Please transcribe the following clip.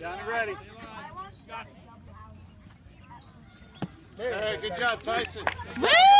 Down and ready. Hey, good job, Tyson. Woo!